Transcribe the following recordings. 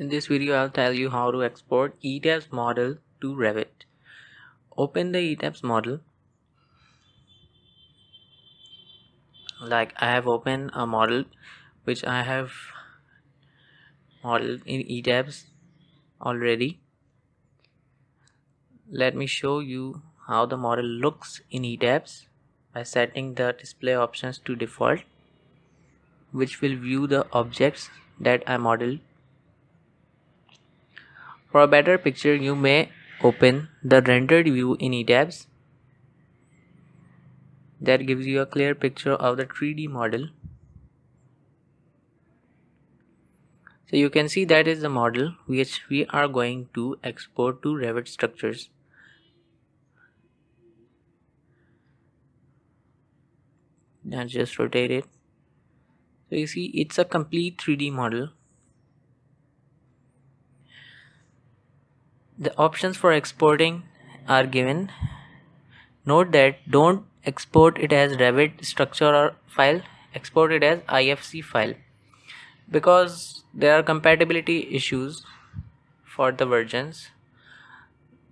In this video I'll tell you how to export ETABS model to Revit. Open the ETABS model. Like I have opened a model which I have modeled in ETABS already. Let me show you how the model looks in ETABS by setting the display options to default which will view the objects that I modeled for a better picture, you may open the rendered view in ETABS that gives you a clear picture of the 3D model. So you can see that is the model which we are going to export to Revit structures. Now just rotate it. So you see it's a complete 3D model the options for exporting are given. Note that don't export it as revit structure or file export it as ifc file. Because there are compatibility issues for the versions.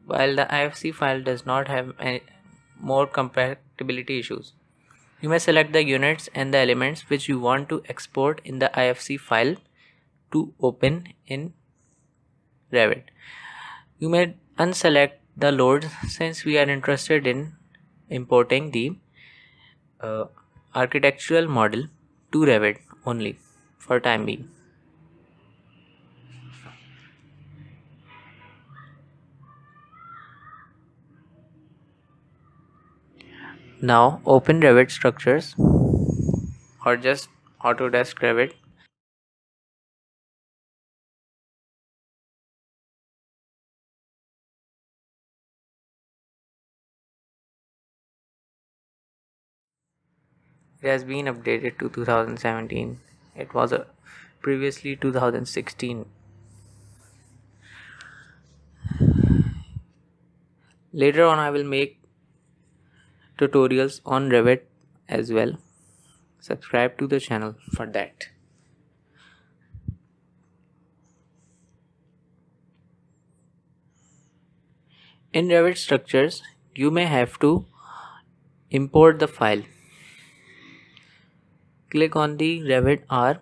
While the ifc file does not have any more compatibility issues. You may select the units and the elements which you want to export in the ifc file to open in revit you may unselect the load since we are interested in importing the uh, architectural model to Revit only for time being. Now open Revit structures or just Autodesk Revit It has been updated to 2017. It was a previously 2016. Later on I will make tutorials on Revit as well. Subscribe to the channel for that. In Revit structures, you may have to import the file click on the Revit R,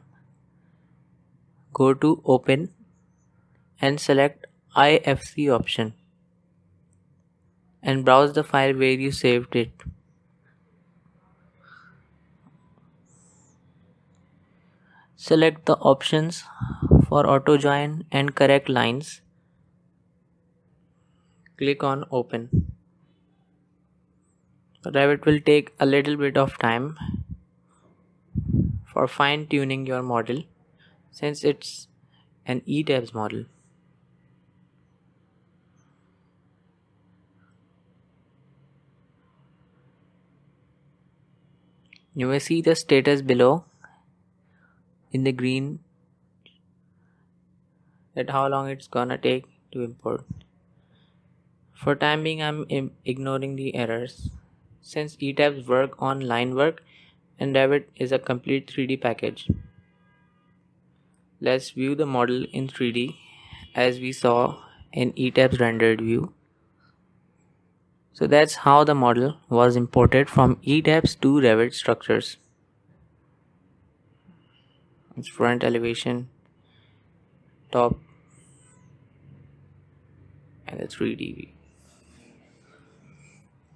go to open and select IFC option and browse the file where you saved it. Select the options for auto join and correct lines. Click on open. Revit will take a little bit of time for fine tuning your model since it's an ETABS model. You may see the status below in the green that how long it's gonna take to import. For time being I'm ignoring the errors. Since ETABS work on line work, and Revit is a complete 3D package. Let's view the model in 3D as we saw in ETABS rendered view. So that's how the model was imported from ETABS to Revit structures. Its front elevation, top and the 3D view.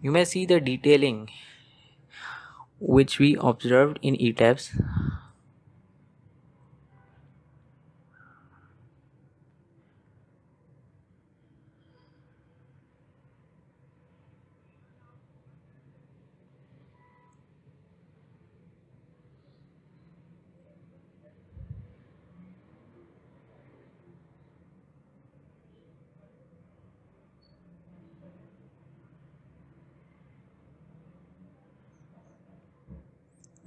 You may see the detailing which we observed in ETABS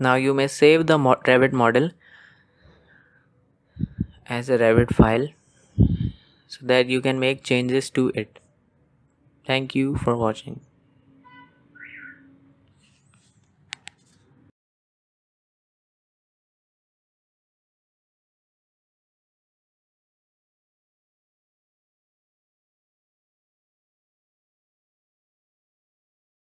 Now you may save the Revit model as a Revit file so that you can make changes to it. Thank you for watching.